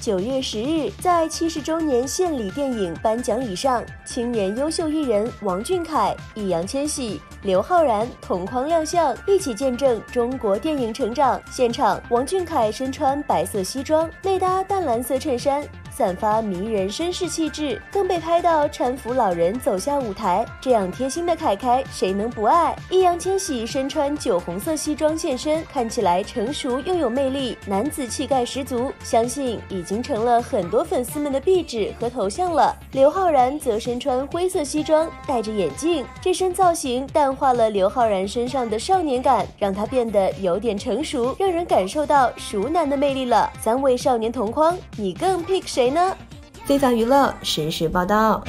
九月十日，在七十周年献礼电影颁奖礼上，青年优秀艺人王俊凯、易烊千玺、刘昊然同框亮相，一起见证中国电影成长。现场，王俊凯身穿白色西装，内搭淡蓝色衬衫。散发迷人绅士气质，更被拍到搀扶老人走下舞台，这样贴心的凯凯，谁能不爱？易烊千玺身穿酒红色西装现身，看起来成熟又有魅力，男子气概十足，相信已经成了很多粉丝们的壁纸和头像了。刘昊然则身穿灰色西装，戴着眼镜，这身造型淡化了刘昊然身上的少年感，让他变得有点成熟，让人感受到熟男的魅力了。三位少年同框，你更 pick 谁？谁呢？非凡娱乐实时报道。